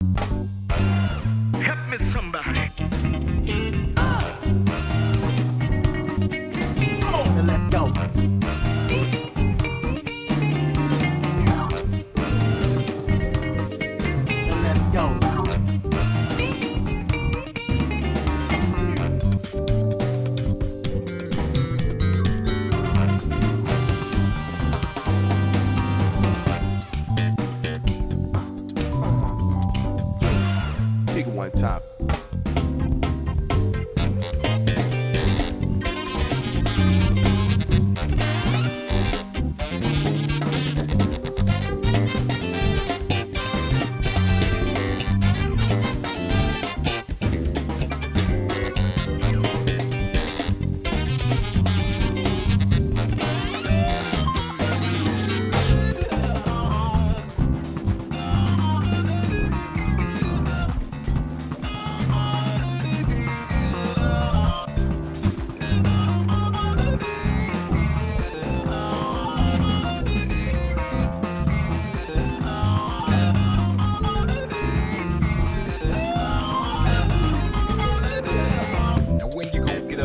you kick it one time.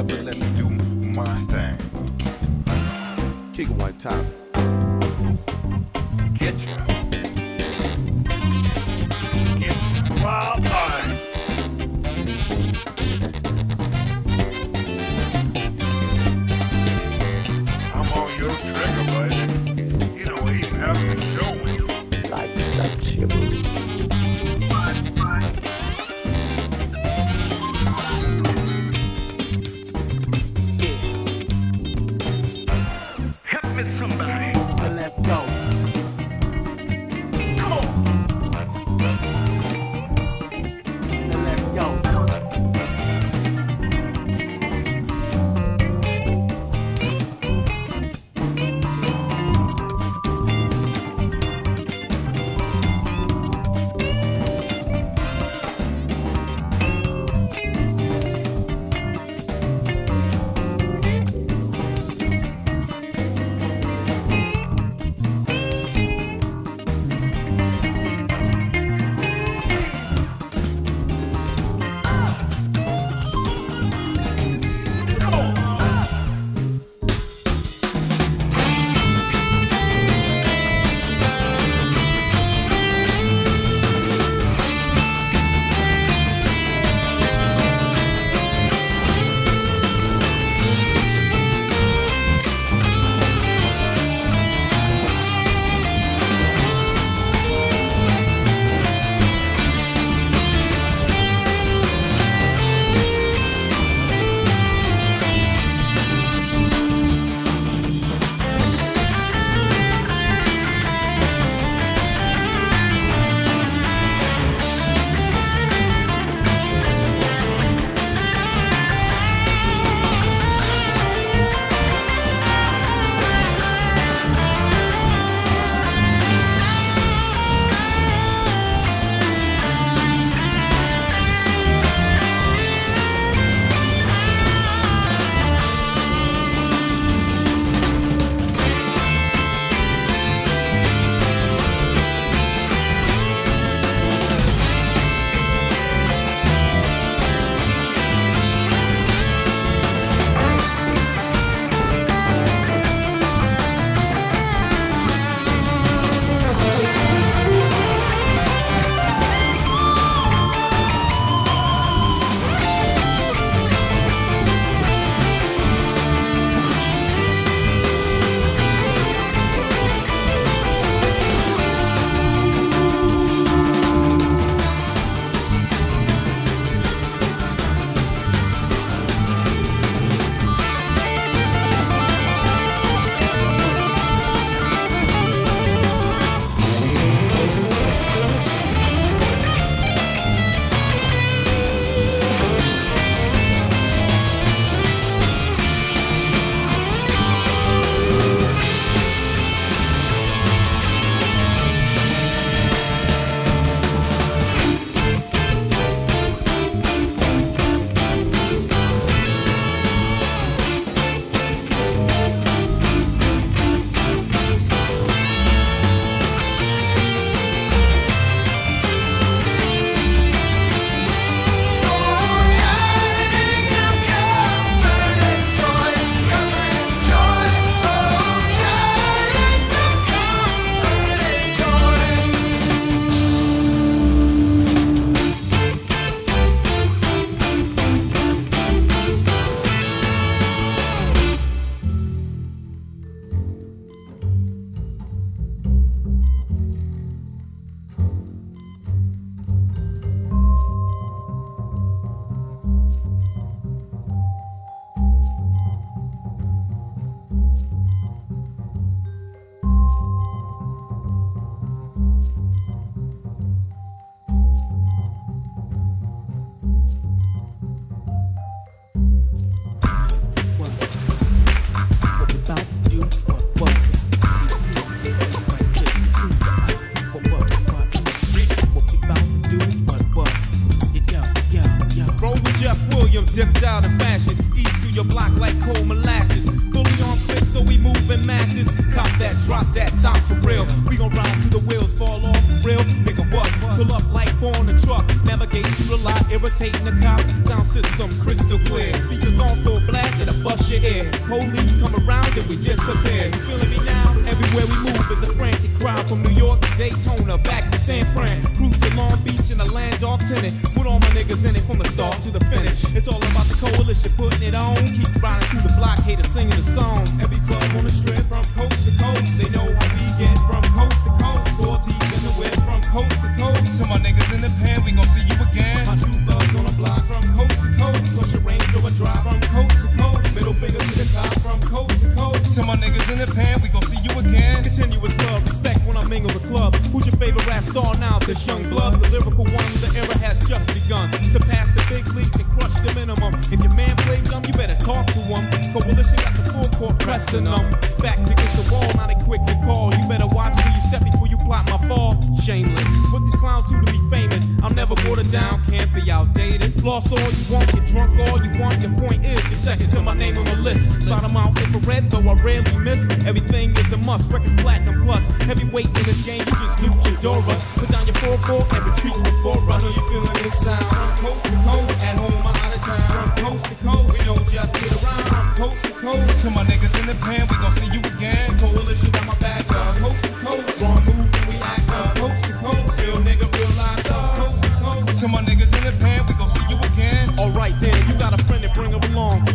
up and let me do my thing. Kick it white time. Williams dipped fashion. East through your block like cold molasses. Fully on click, so we move in masses. Cop that, drop that, top for real. We gon' ride till the wheels fall off real. Nigga, what? Pull up like four on the truck. Navigate through the lot, irritating the cops. Sound system crystal clear. Speakers on full blast, it'll bust your ear. Police come around and we disappear. You feeling me now? Everywhere we move is a frantic crowd from New York to Daytona, back to San Fran. Cruise to Long Beach in a land dark tenant. Put all my niggas in it from the start to the finish. It's all about the coalition putting it on. Keep riding through the block, haters singing the song. Every club on the strip from coast to coast. They know how we get from coast to coast. Four deep in the whip from coast to coast. To my niggas in the pen, we gon' see you again. My true thugs on the block from coast to coast. Push a range over drive from coast to coast. Middle finger to the top from coast to coast. To my niggas in the pen, we mingle the club. Who's your favorite rap star now? This young blood, the lyrical one, the era has just begun. Surpass the big leagues and crush the minimum. If your man plays them, you better talk to him. Coalition got the full court pressing them. Back against down, can't be outdated. Lost all you want, get drunk all you want. Your point is, you're second to my name on the list. Bottom out infrared, though I rarely miss. Everything is a must. Records platinum plus. Heavyweight in this game, you just loot your Dora. Put down your 4-4 and retreat before I know you're feeling this sound.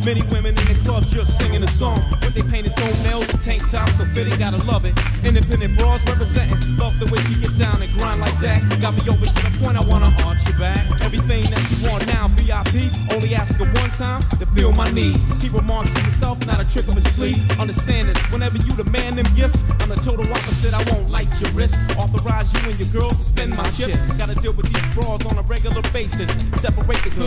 Many women in the club just singing a song. When they painted toenails and tank tops, so fitting, gotta love it. Independent bras representing. Love the way she get down and grind like that. Got me over to the point I wanna arch your back. Everything that you want now, VIP. Only ask her one time to feel my needs. He remarks to himself, not a trick of his sleeve. Understand this, whenever you demand them gifts, I'm the total opposite. I won't light your wrist. Authorize you and your girls to spend my chips. Gotta deal with these bras on a regular basis. Separate the good.